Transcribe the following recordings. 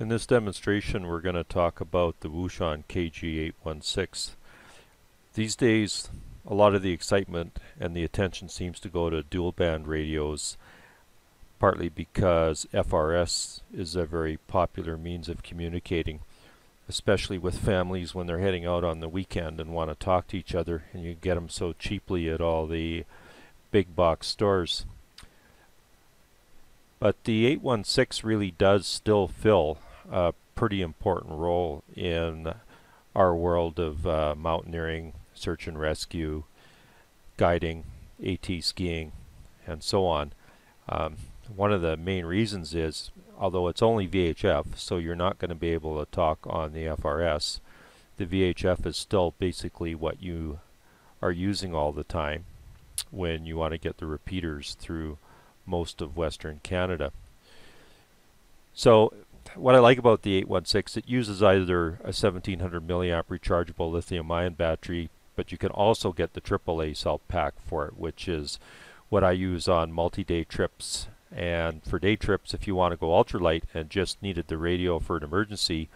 In this demonstration we're going to talk about the Wouxun KG816. These days a lot of the excitement and the attention seems to go to dual band radios partly because FRS is a very popular means of communicating especially with families when they're heading out on the weekend and want to talk to each other and you get them so cheaply at all the big box stores. But the 816 really does still fill a pretty important role in our world of uh, mountaineering, search and rescue, guiding, AT skiing, and so on. Um, one of the main reasons is, although it's only VHF, so you're not going to be able to talk on the FRS, the VHF is still basically what you are using all the time when you want to get the repeaters through most of Western Canada. So what I like about the 816, it uses either a 1700 milliamp rechargeable lithium ion battery, but you can also get the AAA cell pack for it, which is what I use on multi-day trips. And for day trips, if you want to go ultralight and just needed the radio for an emergency,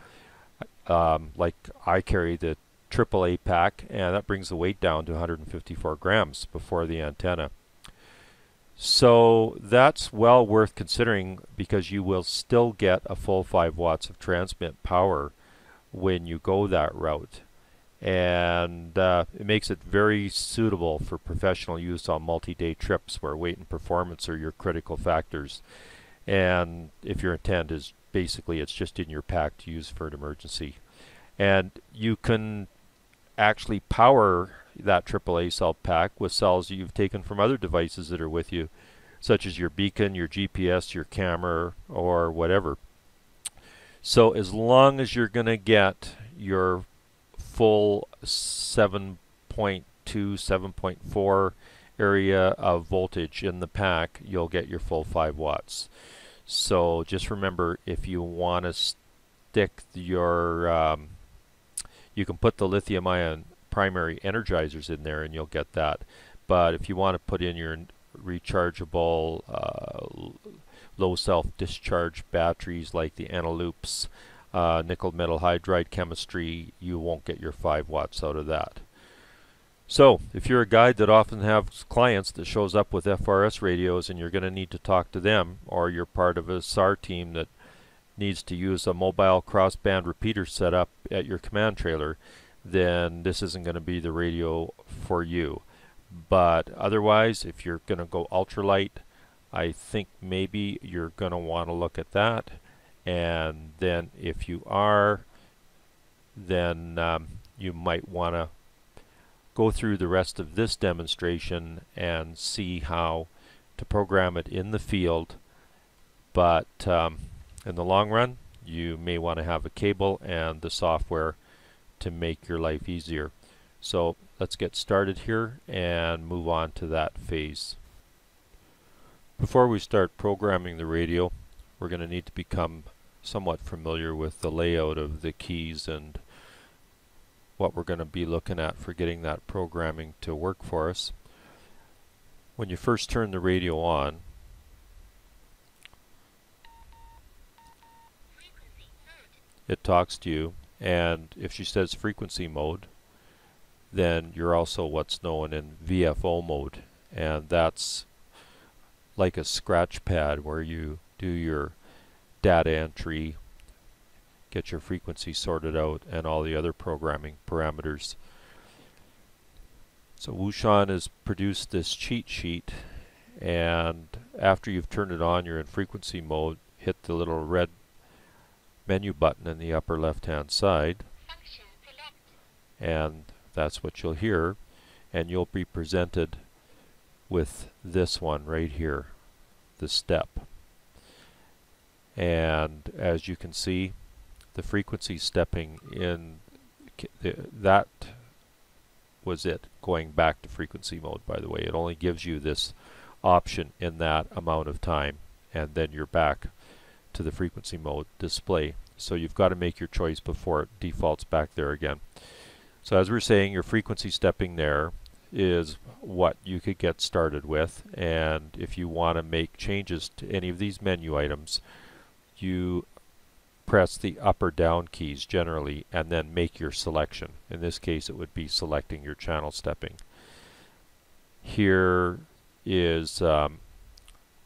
um, like I carry the AAA pack, and that brings the weight down to 154 grams before the antenna. So that's well worth considering because you will still get a full 5 watts of transmit power when you go that route. And uh, it makes it very suitable for professional use on multi-day trips where weight and performance are your critical factors. And if your intent is basically it's just in your pack to use for an emergency. And you can actually power that AAA cell pack with cells you've taken from other devices that are with you, such as your beacon, your GPS, your camera, or whatever. So as long as you're going to get your full 7.2, 7.4 area of voltage in the pack, you'll get your full 5 watts. So just remember, if you want to stick your, um, you can put the lithium ion primary energizers in there and you'll get that. But if you want to put in your rechargeable uh, low self-discharge batteries like the Eneloops, uh, nickel metal hydride chemistry, you won't get your 5 watts out of that. So, if you're a guide that often has clients that shows up with FRS radios and you're going to need to talk to them, or you're part of a SAR team that needs to use a mobile crossband repeater setup at your command trailer, then this isn't going to be the radio for you. But otherwise, if you're going to go ultralight, I think maybe you're going to want to look at that. And then if you are, then um, you might want to go through the rest of this demonstration and see how to program it in the field. But um, in the long run, you may want to have a cable and the software to make your life easier. So let's get started here and move on to that phase. Before we start programming the radio, we're going to need to become somewhat familiar with the layout of the keys and what we're going to be looking at for getting that programming to work for us. When you first turn the radio on, it talks to you. And if she says frequency mode then you're also what's known in VFO mode. And that's like a scratch pad where you do your data entry get your frequency sorted out and all the other programming parameters. So Wouxun has produced this cheat sheet and after you've turned it on you're in frequency mode hit the little red menu button in the upper left hand side. And that's what you'll hear. And you'll be presented with this one right here the step. And as you can see the frequency stepping in that was it going back to frequency mode by the way. It only gives you this option in that amount of time and then you're back to the frequency mode display. So you've got to make your choice before it defaults back there again. So as we're saying, your frequency stepping there is what you could get started with and if you want to make changes to any of these menu items you press the up or down keys generally and then make your selection. In this case it would be selecting your channel stepping. Here is um,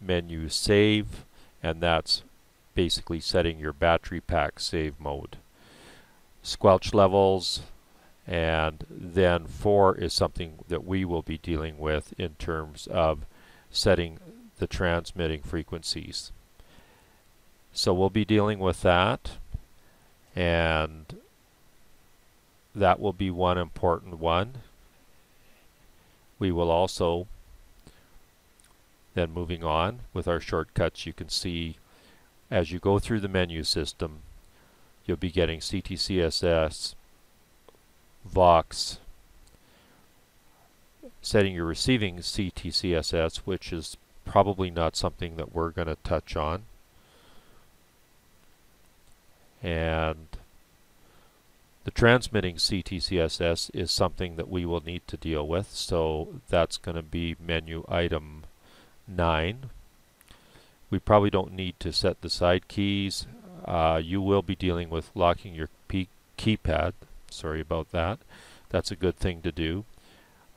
menu save and that's basically setting your battery pack save mode. Squelch levels and then 4 is something that we will be dealing with in terms of setting the transmitting frequencies. So we'll be dealing with that and that will be one important one. We will also then moving on with our shortcuts you can see as you go through the menu system you'll be getting CTCSS, Vox, setting your receiving CTCSS which is probably not something that we're going to touch on. And the transmitting CTCSS is something that we will need to deal with so that's going to be menu item 9 we probably don't need to set the side keys. Uh, you will be dealing with locking your keypad. Sorry about that. That's a good thing to do.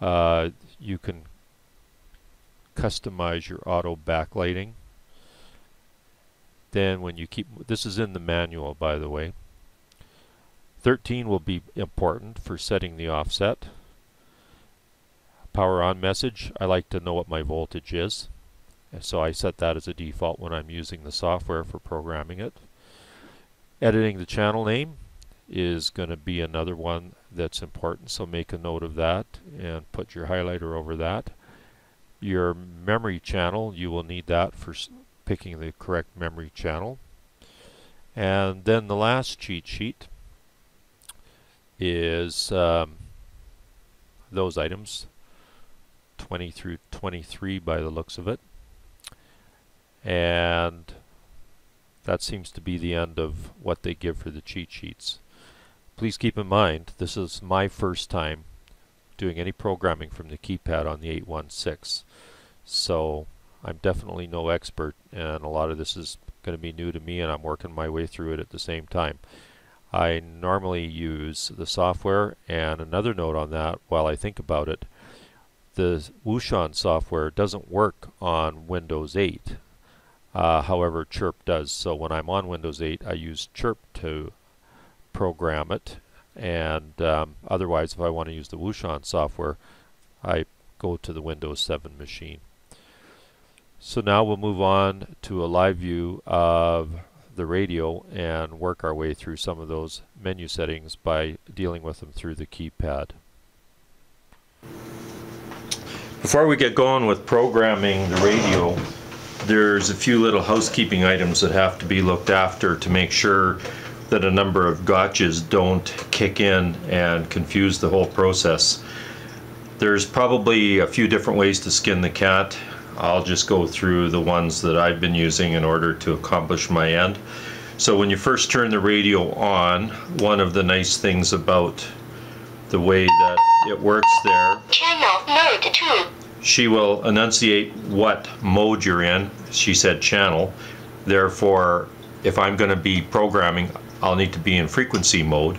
Uh, you can customize your auto backlighting. Then when you keep this is in the manual by the way. 13 will be important for setting the offset. Power on message. I like to know what my voltage is so I set that as a default when I'm using the software for programming it. Editing the channel name is going to be another one that's important so make a note of that and put your highlighter over that. Your memory channel you will need that for picking the correct memory channel. And then the last cheat sheet is um, those items 20 through 23 by the looks of it and that seems to be the end of what they give for the cheat sheets. Please keep in mind this is my first time doing any programming from the keypad on the 816 so I'm definitely no expert and a lot of this is going to be new to me and I'm working my way through it at the same time. I normally use the software and another note on that while I think about it the Wouxun software doesn't work on Windows 8 uh, however Chirp does so when I'm on Windows 8 I use Chirp to program it and um, otherwise if I want to use the Wouxun software I go to the Windows 7 machine. So now we'll move on to a live view of the radio and work our way through some of those menu settings by dealing with them through the keypad. Before we get going with programming the radio, there's a few little housekeeping items that have to be looked after to make sure that a number of gotchas don't kick in and confuse the whole process. There's probably a few different ways to skin the cat. I'll just go through the ones that I've been using in order to accomplish my end. So when you first turn the radio on, one of the nice things about the way that it works there, channel mode 2. She will enunciate what mode you're in. She said channel. Therefore, if I'm going to be programming, I'll need to be in frequency mode.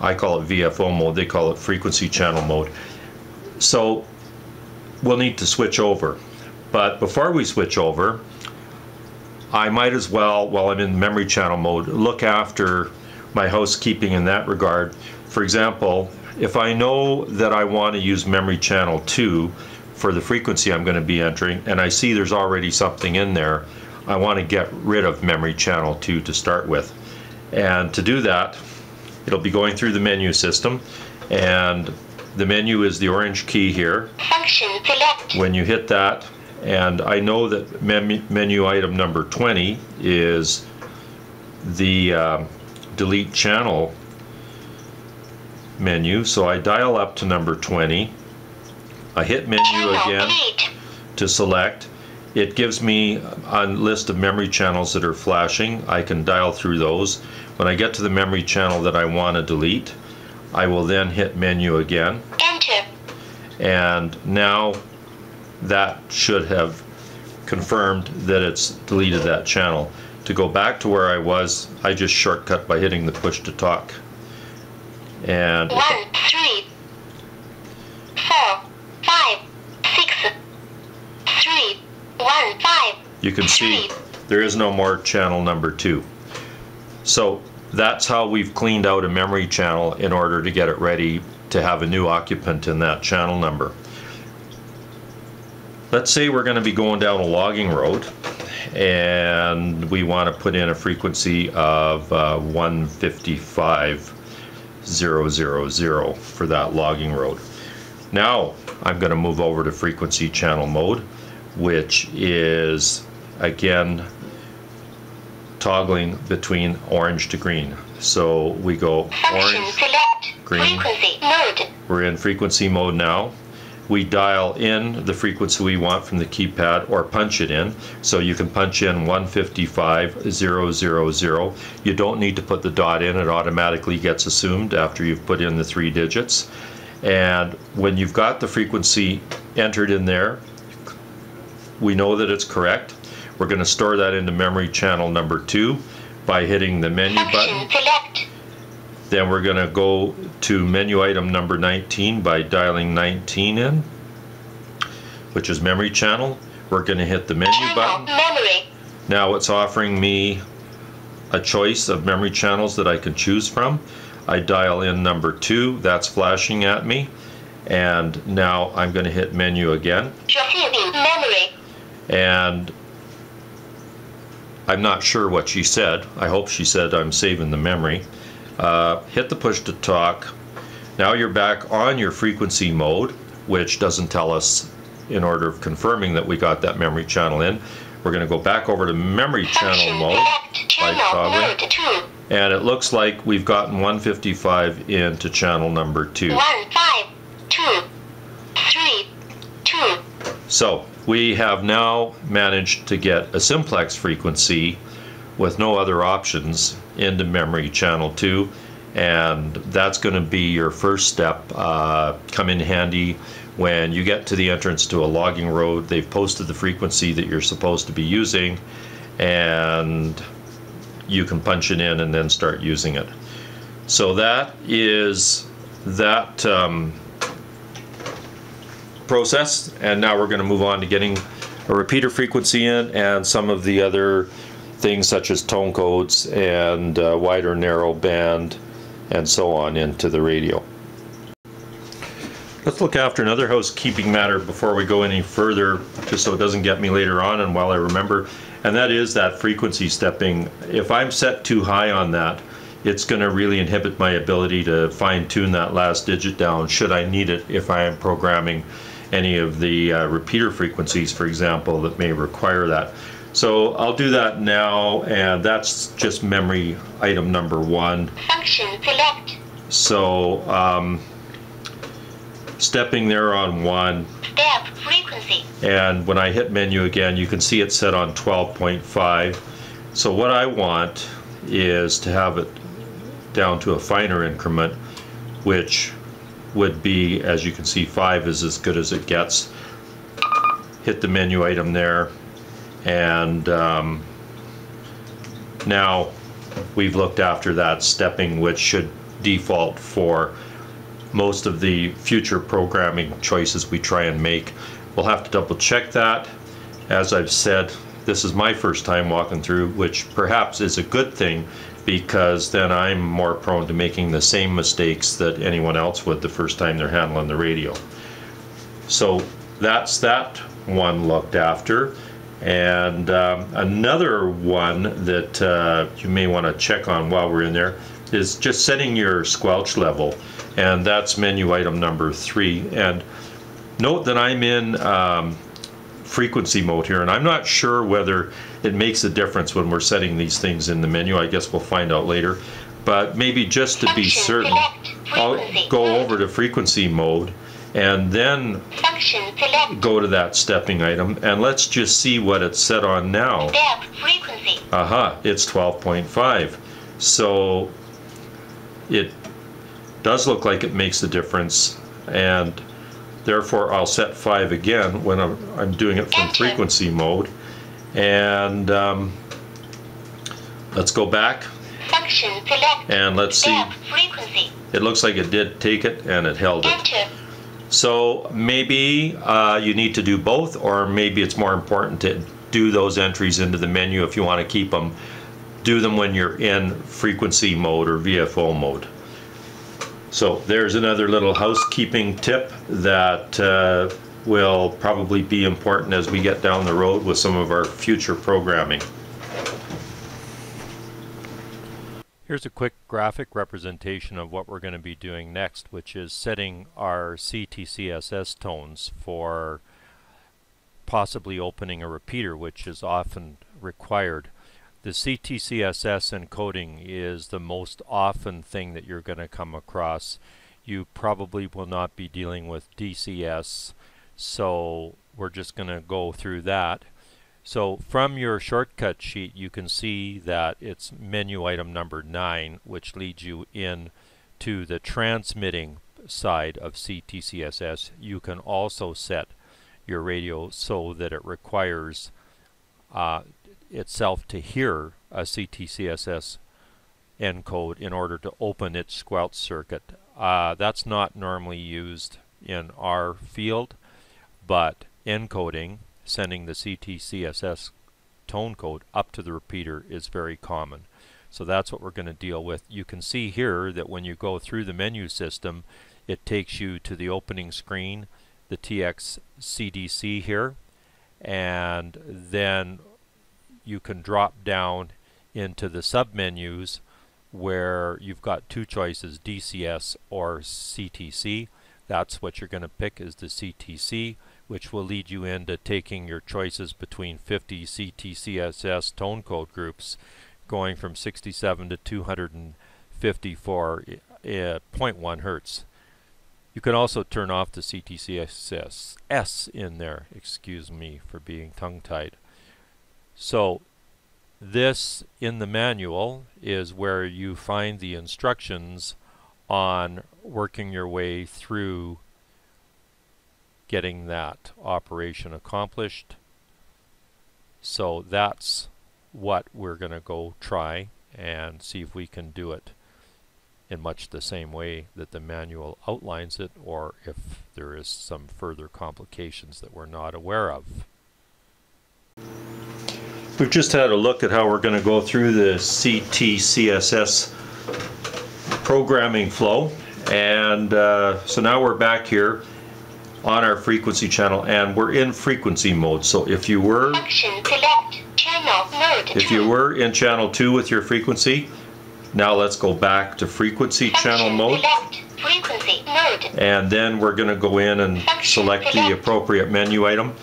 I call it VFO mode, they call it frequency channel mode. So we'll need to switch over. But before we switch over, I might as well, while I'm in memory channel mode, look after my housekeeping in that regard. For example, if I know that I want to use memory channel 2 for the frequency I'm going to be entering, and I see there's already something in there, I want to get rid of memory channel 2 to start with. And to do that, it'll be going through the menu system, and the menu is the orange key here. Function select. When you hit that, and I know that menu item number 20 is the uh, delete channel menu. So I dial up to number 20. I hit menu again to select. It gives me a list of memory channels that are flashing. I can dial through those. When I get to the memory channel that I want to delete, I will then hit menu again. Enter. And now that should have confirmed that it's deleted that channel. to go back to where I was, I just shortcut by hitting the push to talk. And One, three, four, five, six, three, one, five. you can see there is no more channel number two. So that's how we've cleaned out a memory channel in order to get it ready to have a new occupant in that channel number. Let's say we're going to be going down a logging road and we want to put in a frequency of uh, 155,000 for that logging road. Now I'm going to move over to frequency channel mode, which is again toggling between orange to green. So we go orange, select. green. Frequency mode. we're in frequency mode now. We dial in the frequency we want from the keypad or punch it in. So you can punch in 155,000. You don't need to put the dot in, it automatically gets assumed after you've put in the three digits. And when you've got the frequency entered in there, we know that it's correct. We're going to store that into memory channel number two by hitting the menu button. Function select. Then we're going to go to menu item number 19 by dialing 19 in, which is memory channel. We're going to hit the menu Channel button. memory. Now it's offering me a choice of memory channels that I can choose from. I dial in number two, that's flashing at me. And now I'm going to hit menu again. Memory. And I'm not sure what she said. I hope she said I'm saving the memory. Uh, hit the push to talk. Now you're back on your frequency mode, which doesn't tell us in order of confirming that we got that memory channel in. We're going to go back over to memory channel mode. Channel mode two. and it looks like we've gotten 155 into channel number two. One, five, two, three, two. So we have now managed to get a simplex frequency with no other options into memory channel 2 and that's going to be your first step uh, come in handy when you get to the entrance to a logging road. They've posted the frequency that you're supposed to be using and you can punch it in and then start using it. So that is that um, process and now we're going to move on to getting a repeater frequency in and some of the other things such as tone codes and uh, wide or narrow band and so on into the radio. Let's look after another housekeeping matter before we go any further, just so it doesn't get me later on and while I remember, and that is that frequency stepping. If I'm set too high on that, it's going to really inhibit my ability to fine tune that last digit down should I need it if I am programming any of the uh, repeater frequencies, for example, that may require that. So I'll do that now, and that's just memory item number one. Function select. So um, stepping there on one, Step frequency. and when I hit menu again, you can see it's set on 12.5. So what I want is to have it down to a finer increment, which would be, as you can see, 5 is as good as it gets. Hit the menu item there, and um, now we've looked after that stepping, which should default for most of the future programming choices we try and make. We'll have to double check that. As I've said, this is my first time walking through, which perhaps is a good thing because then I'm more prone to making the same mistakes that anyone else would the first time they're handling the radio. So that's that one looked after. And um, another one that uh, you may want to check on while we're in there is just setting your squelch level. And that's menu item number three. And note that I'm in um, frequency mode here, and I'm not sure whether it makes a difference when we're setting these things in the menu. I guess we'll find out later. But maybe just to be certain. I'll go mode. over to frequency mode and then go to that stepping item and let's just see what it's set on now. Step frequency. Aha, it's 12.5. So it does look like it makes a difference and therefore I'll set 5 again when I'm, I'm doing it from Enter. frequency mode and um, let's go back Function select. and let's see. Frequency. It looks like it did take it and it held it. So maybe uh, you need to do both, or maybe it's more important to do those entries into the menu if you want to keep them. Do them when you're in frequency mode or VFO mode. So there's another little housekeeping tip that uh, will probably be important as we get down the road with some of our future programming. Here's a quick graphic representation of what we're going to be doing next, which is setting our CTCSS tones for possibly opening a repeater, which is often required. The CTCSS encoding is the most often thing that you're going to come across. You probably will not be dealing with DCS, so we're just going to go through that. So from your shortcut sheet you can see that it's menu item number 9 which leads you in to the transmitting side of CTCSS. You can also set your radio so that it requires uh, itself to hear a CTCSS encode in order to open its squelch circuit. Uh, that's not normally used in our field but encoding sending the CTCSS tone code up to the repeater is very common. So that's what we're going to deal with. You can see here that when you go through the menu system, it takes you to the opening screen, the TX CDC here, and then you can drop down into the submenus where you've got two choices, DCS or CTC. That's what you're going to pick is the CTC which will lead you into taking your choices between 50 CTCSS tone code groups going from 67 to 254 uh, 0.1 hertz. You can also turn off the CTCSS S in there, excuse me for being tongue-tied. So this in the manual is where you find the instructions on working your way through getting that operation accomplished. So that's what we're going to go try and see if we can do it in much the same way that the manual outlines it or if there is some further complications that we're not aware of. We've just had a look at how we're going to go through the CTCSS programming flow and uh, so now we're back here on our frequency channel and we're in frequency mode. So if you were select channel mode if you were in channel 2 with your frequency, now let's go back to frequency channel mode. frequency mode. And then we're going to go in and select the appropriate menu item.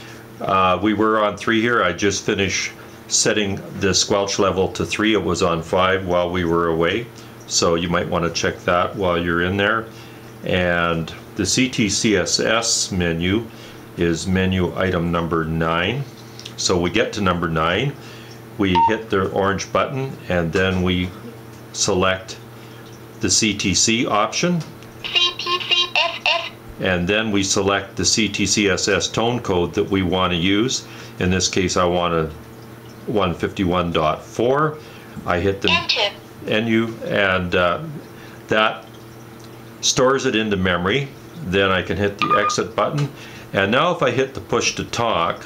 Uh, we were on 3 here. I just finished setting the squelch level to 3. It was on 5 while we were away. So you might want to check that while you're in there. And the CTCSS menu is menu item number 9. So we get to number 9, we hit the orange button, and then we select the CTC option. CTCSS. And then we select the CTCSS tone code that we want to use. In this case, I want a 151.4. I hit the Enter. NU, and uh, that stores it into memory then I can hit the exit button. And now if I hit the push to talk,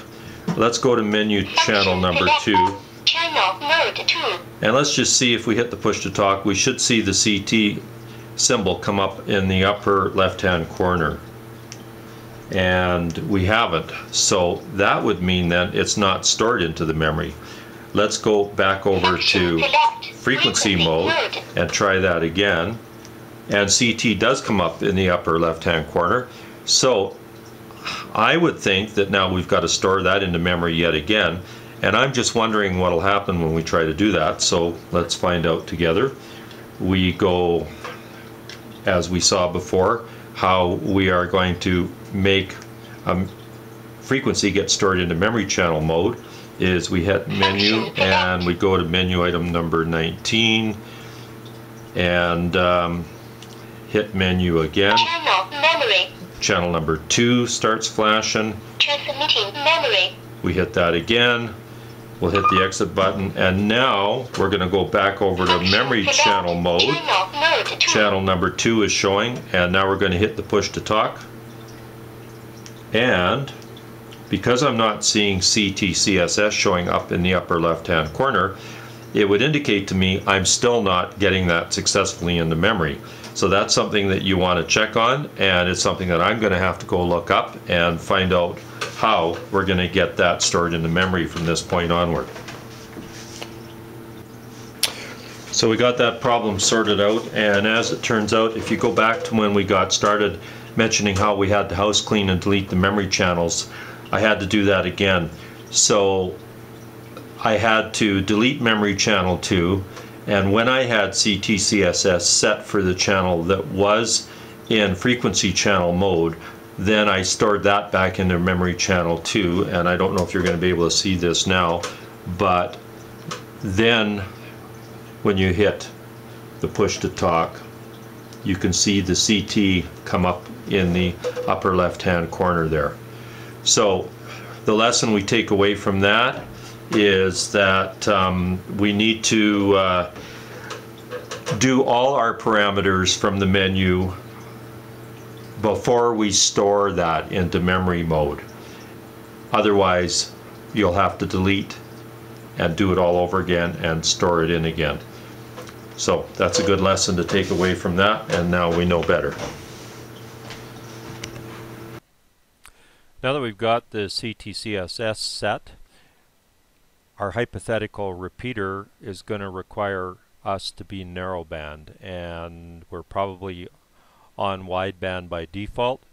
let's go to menu channel number two. Channel mode 2. And let's just see if we hit the push to talk, we should see the CT symbol come up in the upper left hand corner. And we haven't. So that would mean that it's not stored into the memory. Let's go back over to frequency mode and try that again and CT does come up in the upper left hand corner. So I would think that now we've got to store that into memory yet again and I'm just wondering what will happen when we try to do that so let's find out together. We go as we saw before how we are going to make a frequency get stored into memory channel mode is we hit menu and we go to menu item number 19 and um, hit menu again. Channel memory. Channel number two starts flashing. Transmitting memory. We hit that again. We'll hit the exit button and now we're going to go back over to memory channel mode. Off mode 2. Channel number two is showing and now we're going to hit the push to talk. And because I'm not seeing CTCSS showing up in the upper left hand corner, it would indicate to me I'm still not getting that successfully into memory. So that's something that you want to check on and it's something that I'm going to have to go look up and find out how we're going to get that stored into memory from this point onward. So we got that problem sorted out and as it turns out if you go back to when we got started mentioning how we had to house clean and delete the memory channels I had to do that again. So I had to delete memory channel 2 and when I had CTCSS set for the channel that was in frequency channel mode then I stored that back into memory channel 2 and I don't know if you're going to be able to see this now but then when you hit the push to talk you can see the CT come up in the upper left hand corner there. So the lesson we take away from that is that um, we need to uh, do all our parameters from the menu before we store that into memory mode. Otherwise, you'll have to delete and do it all over again and store it in again. So that's a good lesson to take away from that, and now we know better. Now that we've got the CTCSS set, our hypothetical repeater is going to require us to be narrowband, and we're probably on wideband by default.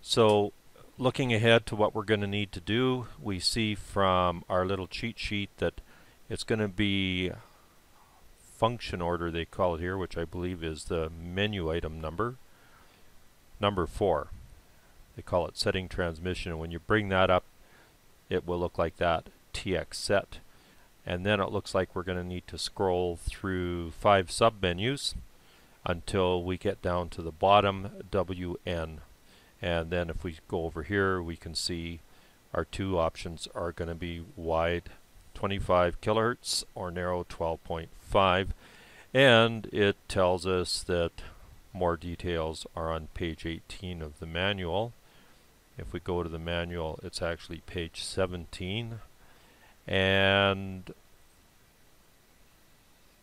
So looking ahead to what we're going to need to do, we see from our little cheat sheet that it's going to be function order they call it here, which I believe is the menu item number, number 4. They call it setting transmission, when you bring that up, it will look like that, TX set. And then it looks like we're going to need to scroll through five submenus until we get down to the bottom WN. And then if we go over here, we can see our two options are going to be wide 25 kilohertz or narrow 12.5 and it tells us that more details are on page 18 of the manual if we go to the manual it's actually page 17 and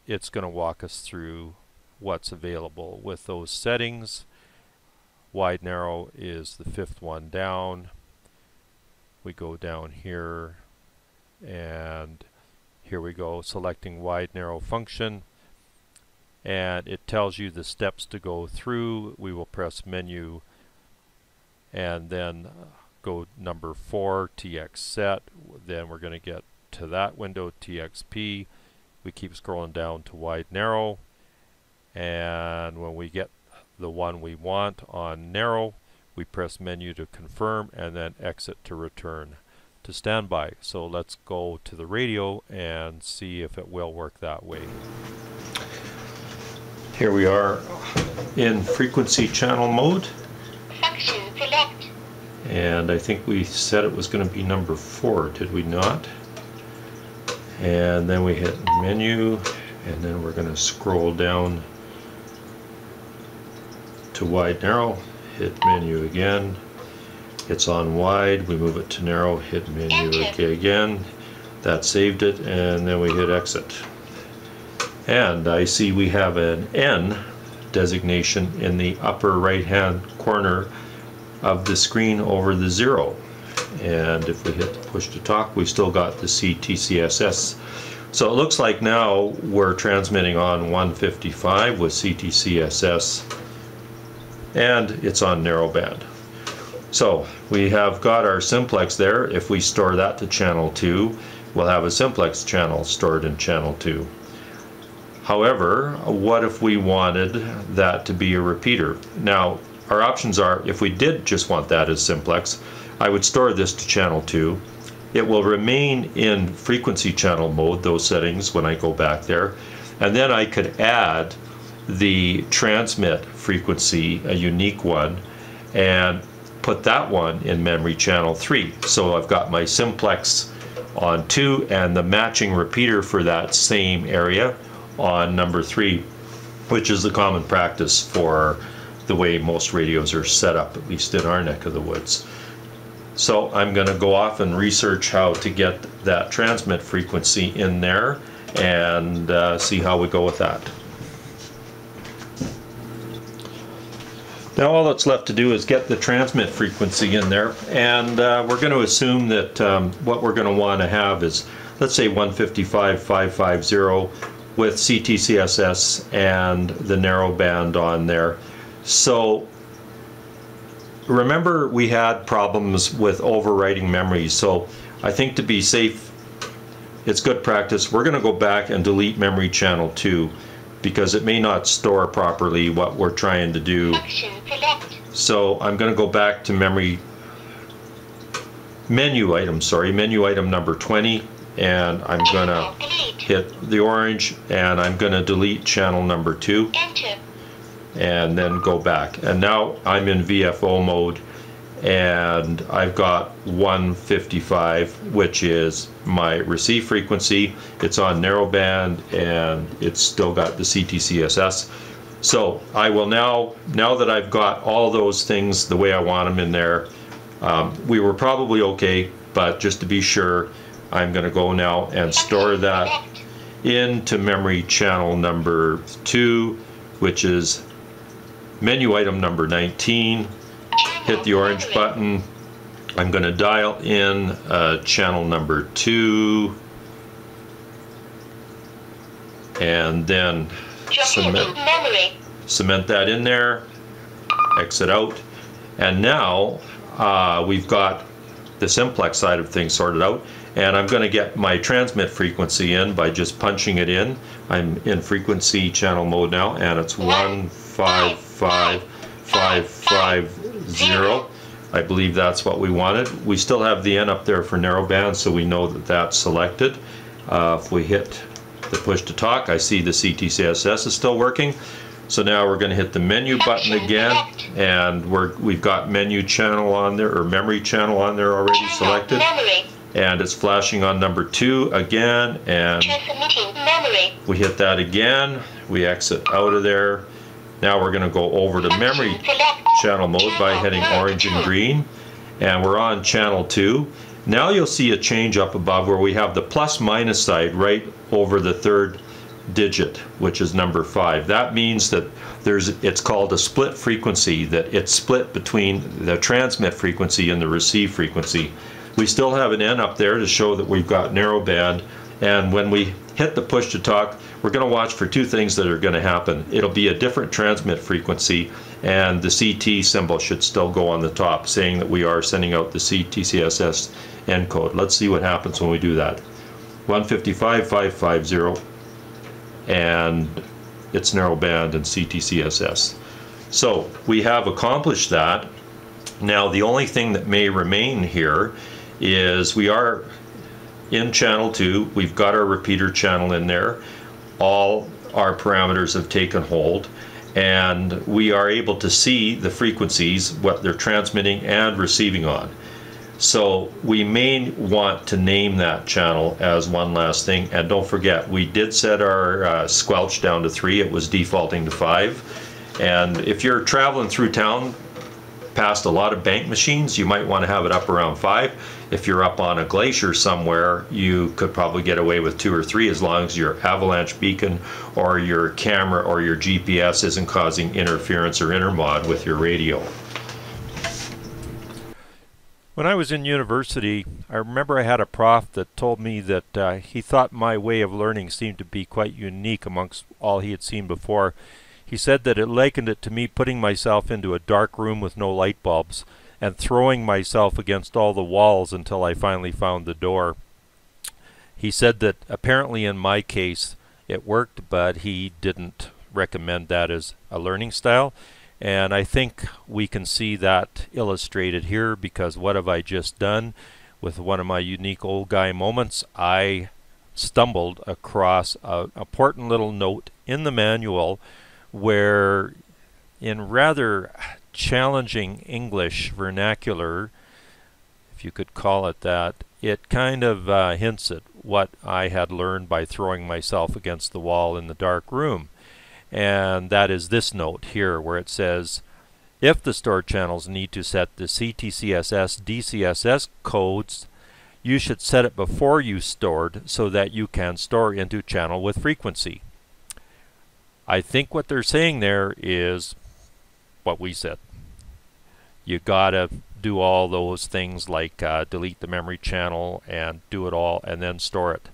it's going to walk us through what's available with those settings. Wide narrow is the fifth one down. We go down here and here we go selecting wide narrow function. And it tells you the steps to go through. We will press menu and then go number 4 TX set. Then we're going to get to that window TXP we keep scrolling down to wide narrow and when we get the one we want on narrow we press menu to confirm and then exit to return to standby. So let's go to the radio and see if it will work that way. Here we are in frequency channel mode Function select. and I think we said it was going to be number four, did we not? And then we hit menu and then we're going to scroll down to wide narrow, hit menu again, it's on wide, we move it to narrow, hit menu okay again, that saved it, and then we hit exit. And I see we have an N designation in the upper right hand corner of the screen over the zero. And if we hit push to talk, we still got the CTCSS. So it looks like now we're transmitting on 155 with CTCSS and it's on narrowband. So we have got our simplex there. If we store that to channel 2, we'll have a simplex channel stored in channel 2. However, what if we wanted that to be a repeater? Now, our options are, if we did just want that as simplex, I would store this to channel 2. It will remain in frequency channel mode, those settings, when I go back there. And then I could add the transmit frequency, a unique one, and put that one in memory channel 3. So I've got my simplex on 2 and the matching repeater for that same area on number 3, which is the common practice for the way most radios are set up, at least in our neck of the woods. So I'm going to go off and research how to get that transmit frequency in there and uh, see how we go with that. Now all that's left to do is get the transmit frequency in there and uh, we're going to assume that um, what we're going to want to have is let's say 155.550 with CTCSS and the narrow band on there. So remember we had problems with overwriting memory so I think to be safe it's good practice. We're going to go back and delete memory channel 2 because it may not store properly what we're trying to do. So I'm going to go back to memory menu item, sorry, menu item number 20 and I'm going to hit the orange and I'm going to delete channel number 2 and then go back. And now I'm in VFO mode and I've got 155 which is my receive frequency. It's on narrowband and it's still got the CTCSS so I will now now that I've got all those things the way I want them in there um, we were probably okay but just to be sure I'm gonna go now and store that into memory channel number two which is menu item number 19, hit the orange button. I'm going to dial in uh, channel number 2 and then cement, cement that in there, exit out. And now uh, we've got the simplex side of things sorted out and I'm going to get my transmit frequency in by just punching it in. I'm in frequency channel mode now and it's one five. 5550. I believe that's what we wanted. We still have the N up there for narrowband, so we know that that's selected. Uh, if we hit the push to talk, I see the CTCSS is still working. So now we're going to hit the menu button again, and we're, we've got menu channel on there, or memory channel on there already selected. And it's flashing on number two again, and we hit that again. We exit out of there. Now we're going to go over to memory channel mode by hitting orange and green and we're on channel 2. Now you'll see a change up above where we have the plus minus side right over the third digit which is number 5. That means that there's it's called a split frequency that it's split between the transmit frequency and the receive frequency. We still have an N up there to show that we've got narrowband and when we hit the push to talk we're going to watch for two things that are going to happen. It'll be a different transmit frequency and the CT symbol should still go on the top saying that we are sending out the CTCSS encode. Let's see what happens when we do that. 155.550 and it's narrowband and CTCSS. So we have accomplished that. Now the only thing that may remain here is we are in channel 2. We've got our repeater channel in there. All our parameters have taken hold and we are able to see the frequencies, what they're transmitting and receiving on. So we may want to name that channel as one last thing. And don't forget, we did set our uh, squelch down to three. It was defaulting to five. And if you're traveling through town past a lot of bank machines, you might want to have it up around five. If you're up on a glacier somewhere, you could probably get away with two or three as long as your avalanche beacon or your camera or your GPS isn't causing interference or intermod with your radio. When I was in university, I remember I had a prof that told me that uh, he thought my way of learning seemed to be quite unique amongst all he had seen before. He said that it likened it to me putting myself into a dark room with no light bulbs and throwing myself against all the walls until I finally found the door. He said that apparently in my case it worked, but he didn't recommend that as a learning style. And I think we can see that illustrated here because what have I just done? With one of my unique old guy moments, I stumbled across a important little note in the manual where in rather challenging English vernacular, if you could call it that, it kind of uh, hints at what I had learned by throwing myself against the wall in the dark room. And that is this note here where it says, if the store channels need to set the CTCSS DCSS codes, you should set it before you stored so that you can store into channel with frequency. I think what they're saying there is what we said. You gotta do all those things like uh, delete the memory channel and do it all and then store it.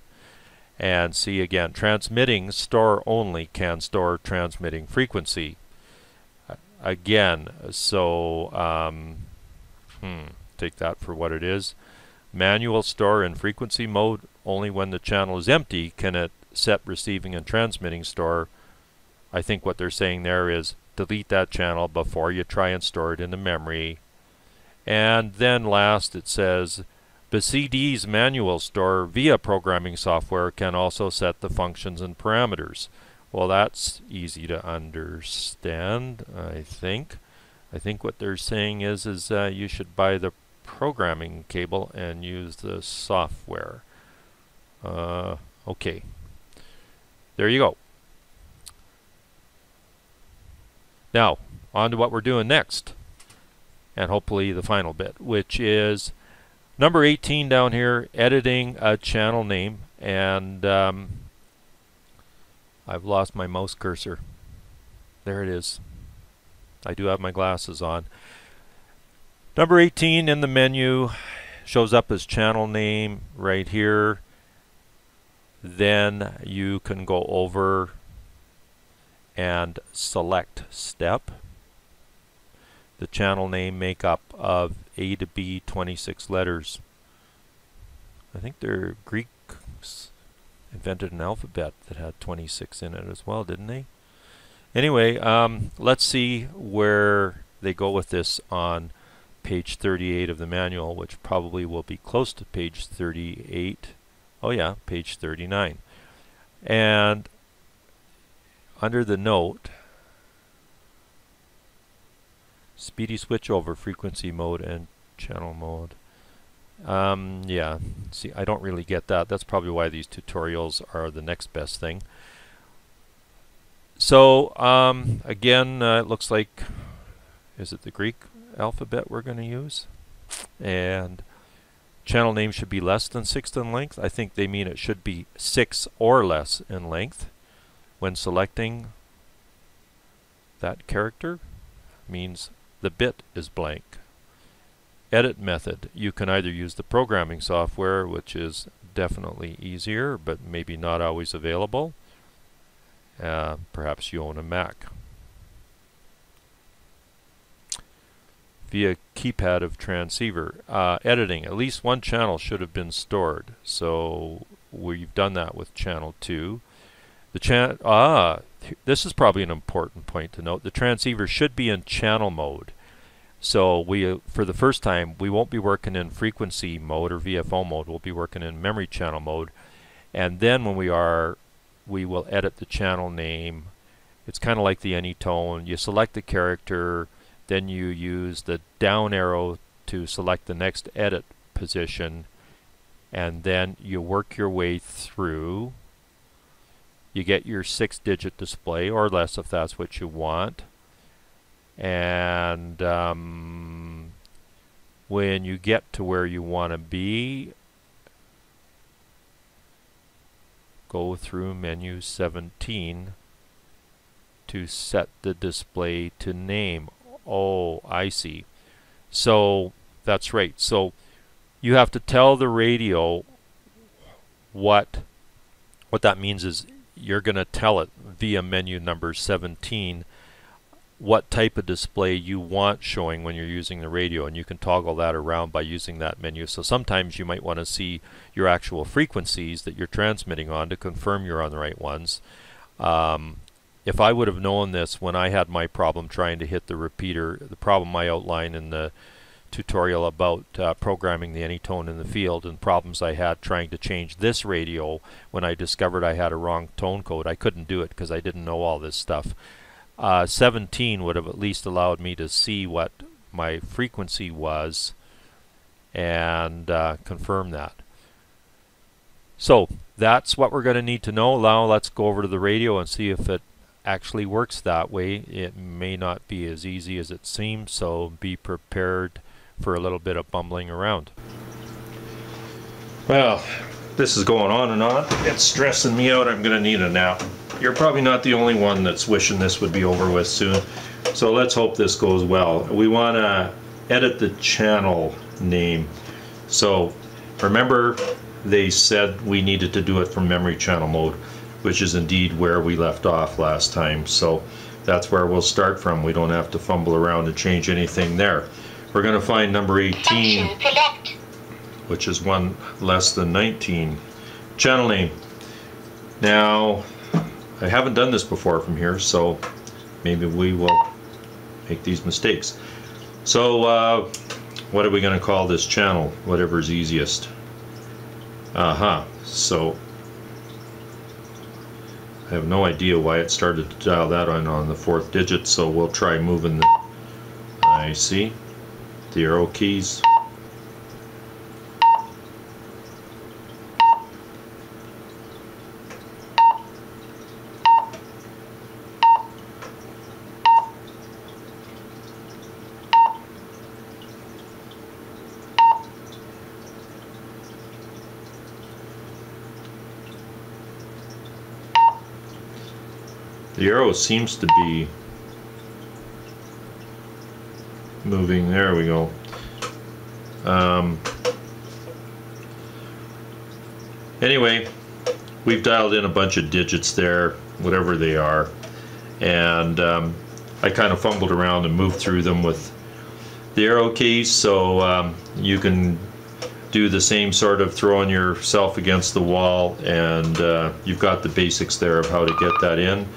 And see again, transmitting store only can store transmitting frequency. Again, so um, hmm, take that for what it is. Manual store in frequency mode only when the channel is empty can it set receiving and transmitting store I think what they're saying there is delete that channel before you try and store it in the memory. And then last it says the CD's manual store via programming software can also set the functions and parameters. Well, that's easy to understand, I think. I think what they're saying is is uh, you should buy the programming cable and use the software. Uh, okay. There you go. Now, on to what we're doing next, and hopefully the final bit, which is number 18 down here, editing a channel name, and um, I've lost my mouse cursor. There it is. I do have my glasses on. Number 18 in the menu shows up as channel name right here. Then you can go over and select step. The channel name makeup of A to B 26 letters. I think their Greeks invented an alphabet that had 26 in it as well, didn't they? Anyway, um, let's see where they go with this on page 38 of the manual, which probably will be close to page 38. Oh yeah, page 39. And under the note, speedy switch over frequency mode and channel mode. Um, yeah, see, I don't really get that. That's probably why these tutorials are the next best thing. So, um, again, uh, it looks like, is it the Greek alphabet we're going to use? And channel name should be less than 6 in length. I think they mean it should be 6 or less in length. When selecting that character means the bit is blank. Edit method. You can either use the programming software, which is definitely easier, but maybe not always available. Uh, perhaps you own a Mac. Via keypad of transceiver. Uh, editing. At least one channel should have been stored. So we've done that with channel 2. The chan ah, this is probably an important point to note. The transceiver should be in channel mode. So we, for the first time, we won't be working in frequency mode or VFO mode. We'll be working in memory channel mode. And then when we are, we will edit the channel name. It's kind of like the Anytone. You select the character, then you use the down arrow to select the next edit position, and then you work your way through you get your six digit display or less if that's what you want. And um, when you get to where you want to be go through menu 17 to set the display to name. Oh I see. So that's right. So you have to tell the radio what what that means is you're going to tell it via menu number 17 what type of display you want showing when you're using the radio and you can toggle that around by using that menu. So sometimes you might want to see your actual frequencies that you're transmitting on to confirm you're on the right ones. Um, if I would have known this when I had my problem trying to hit the repeater the problem I outlined in the tutorial about uh, programming the Anytone in the field and problems I had trying to change this radio when I discovered I had a wrong tone code. I couldn't do it because I didn't know all this stuff. Uh, 17 would have at least allowed me to see what my frequency was and uh, confirm that. So that's what we're going to need to know. Now let's go over to the radio and see if it actually works that way. It may not be as easy as it seems, so be prepared for a little bit of bumbling around. Well, this is going on and on. It's stressing me out. I'm going to need a nap. You're probably not the only one that's wishing this would be over with soon. So let's hope this goes well. We want to edit the channel name. So remember they said we needed to do it from memory channel mode, which is indeed where we left off last time. So that's where we'll start from. We don't have to fumble around and change anything there. We're going to find number 18, which is one less than 19. Channel name. Now, I haven't done this before from here, so maybe we will make these mistakes. So, uh, what are we going to call this channel? Whatever's easiest. Uh-huh. So, I have no idea why it started to dial that on on the fourth digit, so we'll try moving the... I see. The arrow keys. The arrow seems to be moving. There we go. Um, anyway, we've dialed in a bunch of digits there, whatever they are, and um, I kind of fumbled around and moved through them with the arrow keys, so um, you can do the same sort of throwing yourself against the wall, and uh, you've got the basics there of how to get that in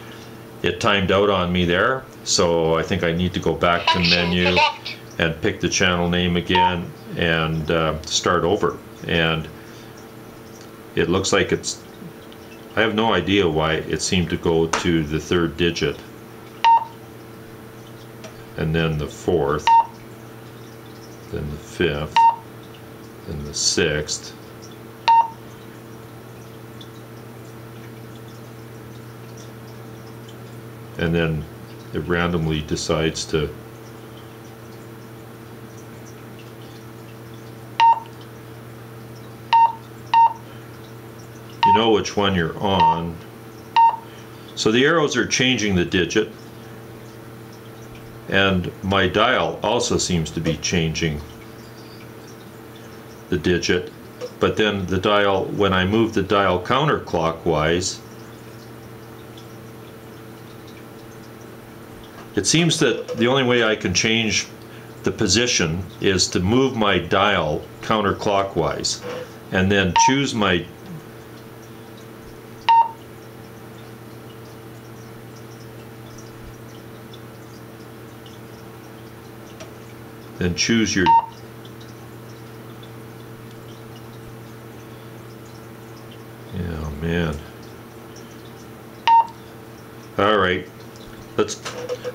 it timed out on me there so I think I need to go back to menu and pick the channel name again and uh, start over. And it looks like it's I have no idea why it seemed to go to the third digit and then the fourth then the fifth then the sixth and then it randomly decides to you know which one you're on. So the arrows are changing the digit. And my dial also seems to be changing the digit. But then the dial when I move the dial counterclockwise It seems that the only way I can change the position is to move my dial counterclockwise and then choose my then choose your oh man all right let's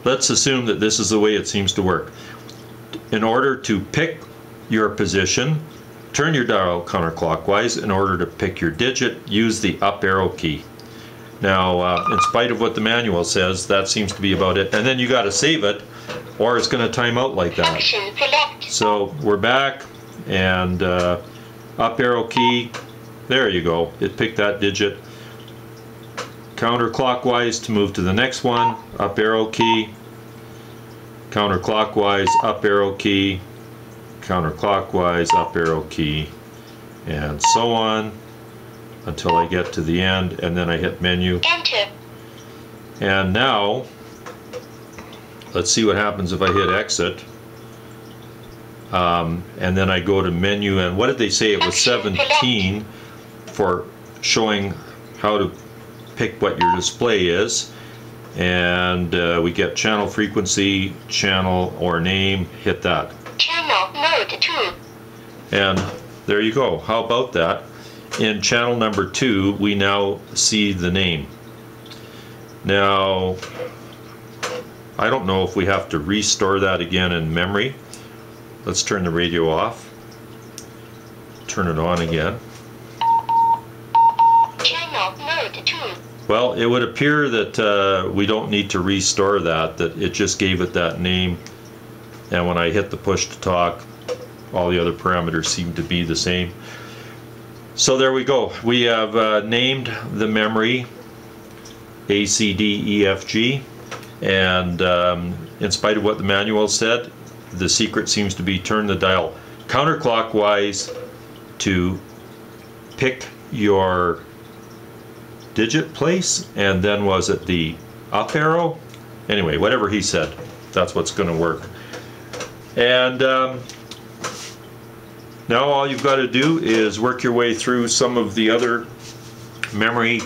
let's assume that this is the way it seems to work. In order to pick your position, turn your dial counterclockwise. In order to pick your digit, use the up arrow key. Now, uh, in spite of what the manual says, that seems to be about it. And then you got to save it, or it's going to time out like that. So we're back, and uh, up arrow key. There you go. It picked that digit counterclockwise to move to the next one, up arrow key, counterclockwise, up arrow key, counterclockwise, up arrow key, and so on until I get to the end, and then I hit menu. Enter. And now, let's see what happens if I hit exit. Um, and then I go to menu, and what did they say? It was 17 for showing how to pick what your display is and uh, we get channel frequency, channel or name, hit that. Channel mode 2. And there you go. How about that? In channel number 2 we now see the name. Now I don't know if we have to restore that again in memory. Let's turn the radio off. turn it on again. Channel mode 2. Well, it would appear that uh, we don't need to restore that, that it just gave it that name. And when I hit the push to talk, all the other parameters seem to be the same. So there we go. We have uh, named the memory ACDEFG. And um, in spite of what the manual said, the secret seems to be turn the dial counterclockwise to pick your digit place and then was it the up arrow? Anyway whatever he said that's what's going to work. And um, now all you've got to do is work your way through some of the other memory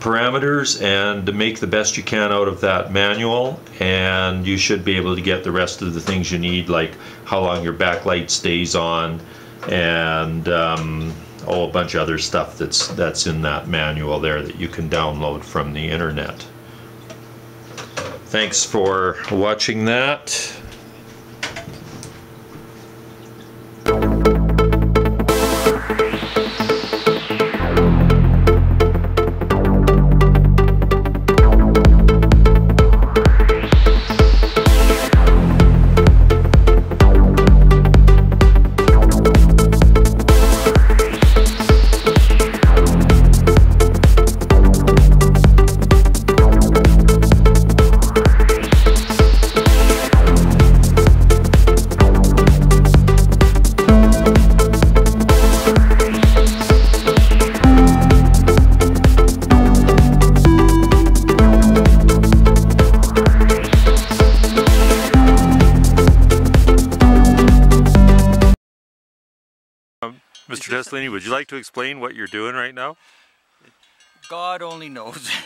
parameters and to make the best you can out of that manual and you should be able to get the rest of the things you need like how long your backlight stays on and um, oh, a bunch of other stuff that's that's in that manual there that you can download from the internet. Thanks for watching that. Would you like to explain what you're doing right now? God only knows.